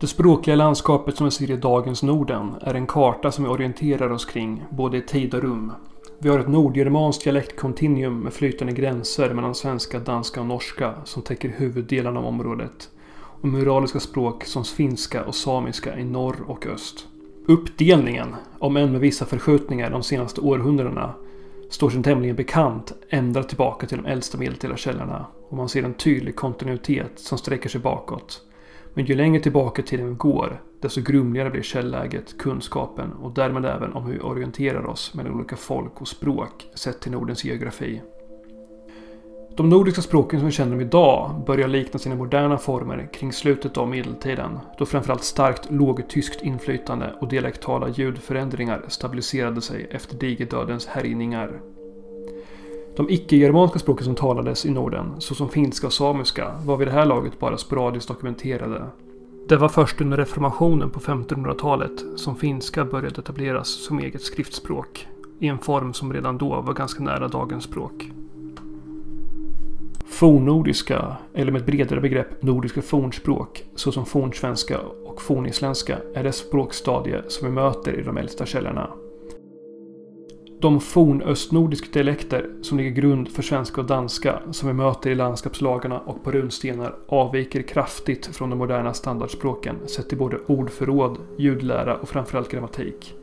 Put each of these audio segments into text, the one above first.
Det språkliga landskapet som vi ser i dagens Norden är en karta som vi orienterar oss kring, både i tid och rum. Vi har ett nordgermanskt dialektkontinuum med flytande gränser mellan svenska, danska och norska som täcker huvuddelarna av området. Och muraliska språk som finska och samiska i norr och öst. Uppdelningen, om än med vissa förskjutningar de senaste århundradena, står sig tämligen bekant ända tillbaka till de äldsta medeltida källorna och man ser en tydlig kontinuitet som sträcker sig bakåt. Men ju längre tillbaka tiden vi går, desto grumligare blir källäget, kunskapen och därmed även om hur vi orienterar oss mellan olika folk och språk sett till Nordens geografi. De nordiska språken som vi känner dem idag börjar likna sina moderna former kring slutet av medeltiden då framförallt starkt lågtyskt inflytande och dialektala ljudförändringar stabiliserade sig efter digerdödens härjningar. De icke-germanska språken som talades i Norden, såsom finska och samiska, var vid det här laget bara sporadiskt dokumenterade. Det var först under reformationen på 1500-talet som finska började etableras som eget skriftspråk, i en form som redan då var ganska nära dagens språk. Fornnordiska, eller med ett bredare begrepp nordiska fornspråk, såsom fornsvenska och fornisländska, är det språkstadie som vi möter i de äldsta källorna. De fornöstnordiska dialekter som ligger grund för svenska och danska som vi möter i landskapslagarna och på runstenar avviker kraftigt från de moderna standardspråken sett till både ordförråd, ljudlära och framförallt grammatik.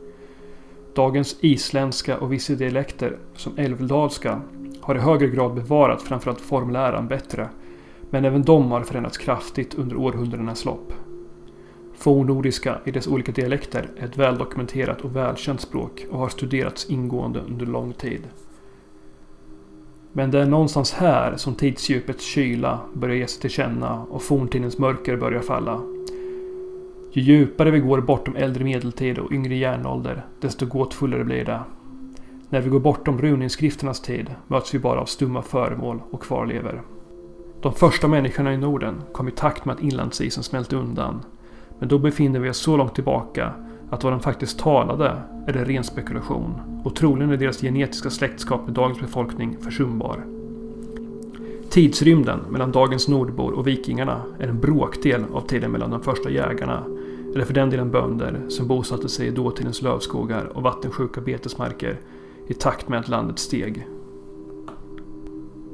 Dagens isländska och vissa dialekter, som älvdalska, har i högre grad bevarat framförallt formläran bättre, men även de har förändrats kraftigt under århundradenas lopp. Fornnordiska i dess olika dialekter är ett väldokumenterat och välkänt språk och har studerats ingående under lång tid. Men det är någonstans här som tidsdjupets kyla börjar ge sig till känna och forntidens mörker börjar falla. Ju djupare vi går bortom äldre medeltid och yngre järnålder, desto gåtfullare blir det. När vi går bortom runinskrifternas tid möts vi bara av stumma föremål och kvarlever. De första människorna i Norden kom i takt med att inlandsisen smälte undan men då befinner vi oss så långt tillbaka att vad de faktiskt talade är det ren spekulation. Och troligen är deras genetiska släktskap med dagens befolkning försumbar. Tidsrymden mellan dagens nordbor och vikingarna är en bråkdel av tiden mellan de första jägarna, eller för den delen bönder, som bosatte sig i dåtidens lövskogar och vattensjuka betesmarker i takt med att landet steg.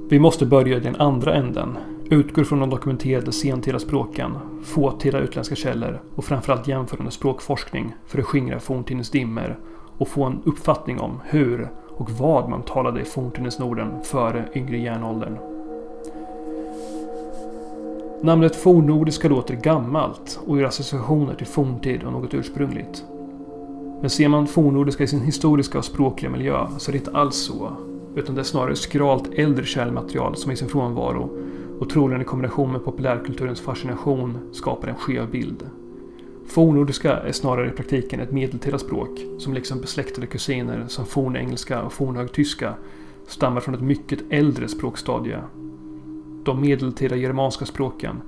Vi måste börja i den andra änden, utgår från de dokumenterade sentida språken, fåtida utländska källor och framförallt jämförande språkforskning för att skingra forntidens dimmer och få en uppfattning om hur och vad man talade i forntidens Norden före yngre järnåldern. Namnet fornnordiska låter gammalt och ger associationer till forntid och något ursprungligt. Men ser man fornnordiska i sin historiska och språkliga miljö så är det inte alls så. Utan det är snarare skralt äldre källmaterial som i sin frånvaro och troligen i kombination med populärkulturens fascination skapar en skev bild. Fornnordiska är snarare i praktiken ett medeltida språk som liksom besläktade kusiner som fornengelska och fornhögtyska stammar från ett mycket äldre språkstadie. De medeltida germanska språken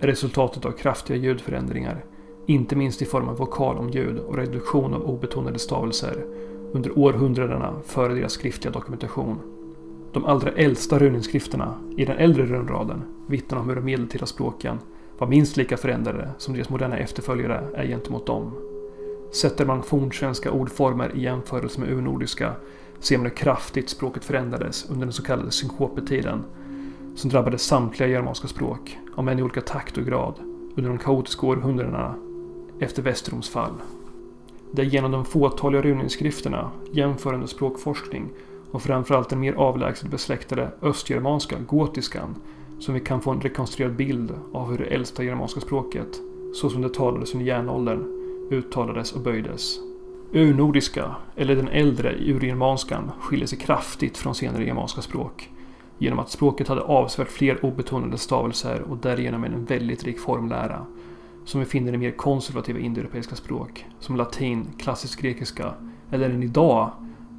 är resultatet av kraftiga ljudförändringar, inte minst i form av vokalomljud och reduktion av obetonade stavelser under århundradena före deras skriftliga dokumentation. De allra äldsta runinskrifterna i den äldre runraden vittnar om hur de medeltida språken var minst lika förändrade som deras moderna efterföljare är gentemot dem. Sätter man fornsvenska ordformer i jämförelse med urnordiska ser man hur kraftigt språket förändrades under den så kallade synkopetiden som drabbade samtliga germanska språk, om än i olika takt och grad, under de kaotiska århundradena efter Västerroms fall. Det är genom de fåtaliga runinskrifterna, jämförande språkforskning och framförallt den mer avlägset besläktade östgermanska, gotiskan, som vi kan få en rekonstruerad bild av hur det äldsta germanska språket, så som det talades under järnåldern, uttalades och böjdes. Urnordiska, eller den äldre urgermanskan, skiljer sig kraftigt från senare germanska språk genom att språket hade avsevärt fler obetonade stavelser och därigenom en väldigt rik formlära som vi finner i mer konservativa indoeuropeiska språk som latin, klassisk grekiska eller än idag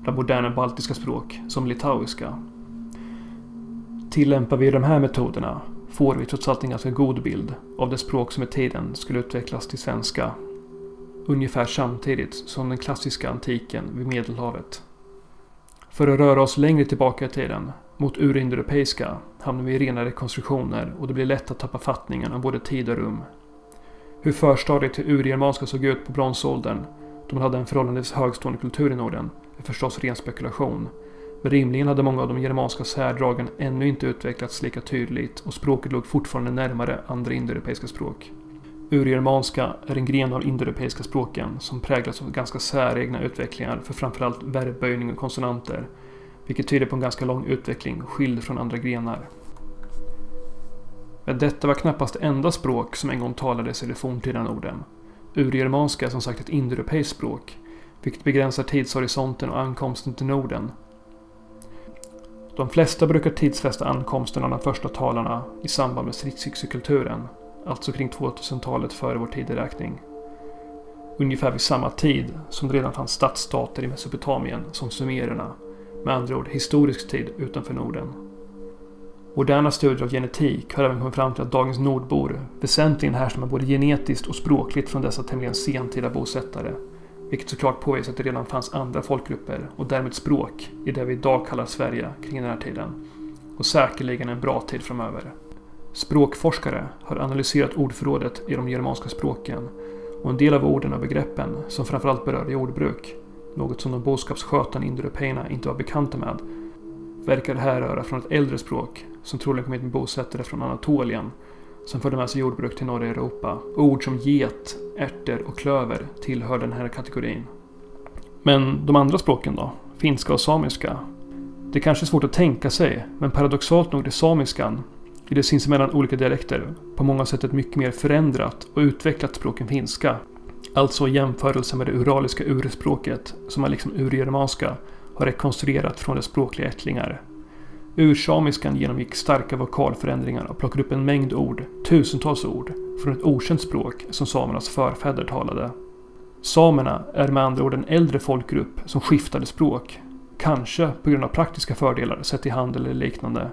bland moderna baltiska språk som litauiska. Tillämpar vi de här metoderna får vi trots allt en ganska god bild av det språk som med tiden skulle utvecklas till svenska. Ungefär samtidigt som den klassiska antiken vid Medelhavet. För att röra oss längre tillbaka i tiden, mot urindoeuropeiska, hamnar vi i rena rekonstruktioner och det blir lätt att tappa fattningen om både tid och rum. Hur förstadiet till urgermanska såg ut på bronsåldern, då man hade en förhållandevis högstående kultur i Norden, är förstås ren spekulation. Men rimligen hade många av de germanska särdragen ännu inte utvecklats lika tydligt och språket låg fortfarande närmare andra indoeuropeiska språk. Urgermanska är en gren av indoeuropeiska språken som präglas av ganska säregna utvecklingar för framförallt verbböjning och konsonanter, vilket tyder på en ganska lång utveckling skild från andra grenar. Men detta var knappast det enda språk som en gång talades i det forntida Norden. Urgermanska är som sagt ett indoeuropeiskt språk, vilket begränsar tidshorisonten och ankomsten till Norden. De flesta brukar tidsfästa ankomsten av de första talarna i samband med stridsyxekulturen, alltså kring 2000-talet före vår tideräkning. Ungefär vid samma tid som det redan fanns stadsstater i Mesopotamien som sumererna, med andra ord historisk tid utanför Norden. Moderna studier av genetik har även kommit fram till att dagens nordbor väsentligen härstammar både genetiskt och språkligt från dessa tämligen sentida bosättare. Vilket såklart påvisar att det redan fanns andra folkgrupper och därmed språk i det vi idag kallar Sverige kring den här tiden. Och säkerligen en bra tid framöver. Språkforskare har analyserat ordförrådet i de germanska språken och en del av orden och begreppen, som framförallt berör jordbruk, något som de boskapsskötande indoeuropeerna inte var bekanta med, verkar härröra från ett äldre språk som troligen kom hit med bosättare från Anatolien som förde med sig jordbruk till norra Europa. Ord som get, ärtor och klöver tillhör den här kategorin. Men de andra språken då? Finska och samiska? Det kanske är svårt att tänka sig, men paradoxalt nog är samiskan, i det sinsemellan olika dialekter, på många sätt ett mycket mer förändrat och utvecklat språk än finska. Alltså i jämförelse med det uraliska urspråket, som är liksom urgermanska, har rekonstruerat från dess språkliga ättlingar. Ursamiskan genomgick starka vokalförändringar och plockade upp en mängd ord, tusentals ord, från ett okänt språk som samernas förfäder talade. Samerna är med andra ord en äldre folkgrupp som skiftade språk. Kanske på grund av praktiska fördelar sett i handel eller liknande.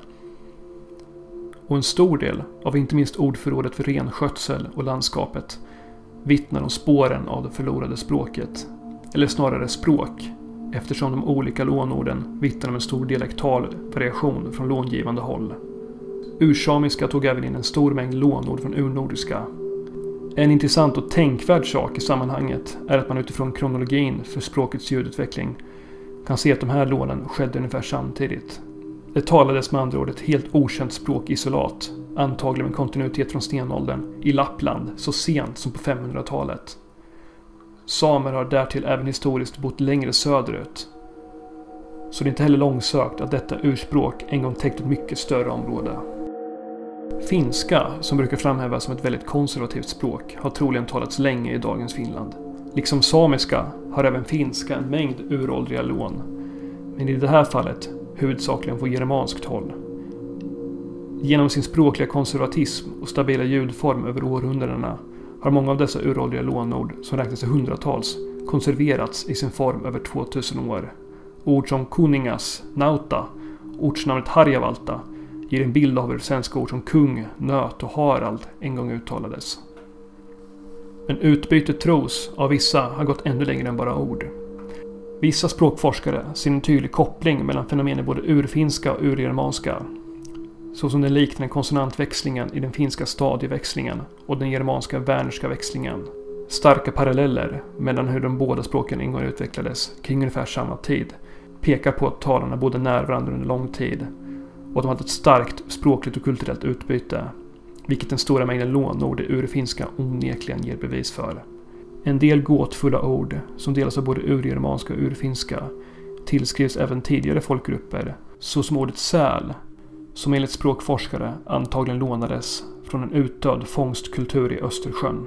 Och en stor del av inte minst ordförrådet för renskötsel och landskapet vittnar om spåren av det förlorade språket. Eller snarare språk, eftersom de olika lånorden vittnar om en stor dialektal variation från långivande håll. Ursamiska tog även in en stor mängd lånord från urnordiska. En intressant och tänkvärd sak i sammanhanget är att man utifrån kronologin för språkets ljudutveckling kan se att de här lånen skedde ungefär samtidigt. Det talades med andra ord ett helt okänt språk isolat, antagligen med kontinuitet från stenåldern, i Lappland så sent som på 500-talet. Samer har därtill även historiskt bott längre söderut. Så det är inte heller långsökt att detta urspråk en gång täckt ett mycket större område. Finska, som brukar framhävas som ett väldigt konservativt språk, har troligen talats länge i dagens Finland. Liksom samiska har även finska en mängd uråldriga lån. Men i det här fallet huvudsakligen på germanskt håll. Genom sin språkliga konservatism och stabila ljudform över århundradena har många av dessa uråldriga lånord, som räknas i hundratals, konserverats i sin form över 2000 år. Ord som kuningas, nauta, ortsnamnet Harjavalta ger en bild av hur svenska ord som kung, nöt och harald en gång uttalades. Men utbytet tros av vissa ha gått ännu längre än bara ord. Vissa språkforskare ser en tydlig koppling mellan fenomen i både urfinska och urgermanska såsom den liknar konsonantväxlingen i den finska stadieväxlingen och den germanska Wernerska växlingen. Starka paralleller mellan hur de båda språken en gång utvecklades kring ungefär samma tid pekar på att talarna bodde nära varandra under lång tid och att de hade ett starkt språkligt och kulturellt utbyte, vilket den stora mängden lånord i urfinska onekligen ger bevis för. En del gåtfulla ord, som delas av både urgermanska och urfinska, tillskrivs även tidigare folkgrupper, såsom ordet säl som enligt språkforskare antagligen lånades från en utdöd fångstkultur i Östersjön.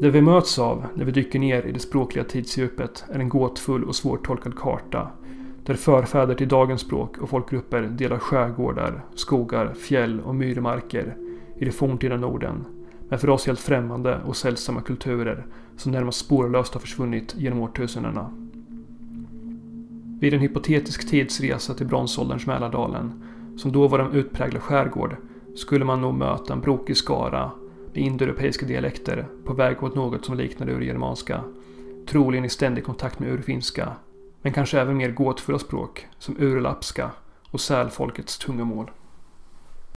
Det vi möts av när vi dyker ner i det språkliga tidsdjupet är en gåtfull och svårtolkad karta där förfäder till dagens språk och folkgrupper delar skärgårdar, skogar, fjäll och myrmarker i det forntida Norden men för oss helt främmande och sällsamma kulturer som närmast spårlöst har försvunnit genom årtusendena. Vid en hypotetisk tidsresa till bronsålderns Mälardalen som då var en utpräglad skärgård, skulle man nog möta en brokig skara med indoeuropeiska dialekter på väg mot något som liknade urgermanska, troligen i ständig kontakt med urfinska, men kanske även mer gåtfulla språk som urlapska och sälfolkets tungomål.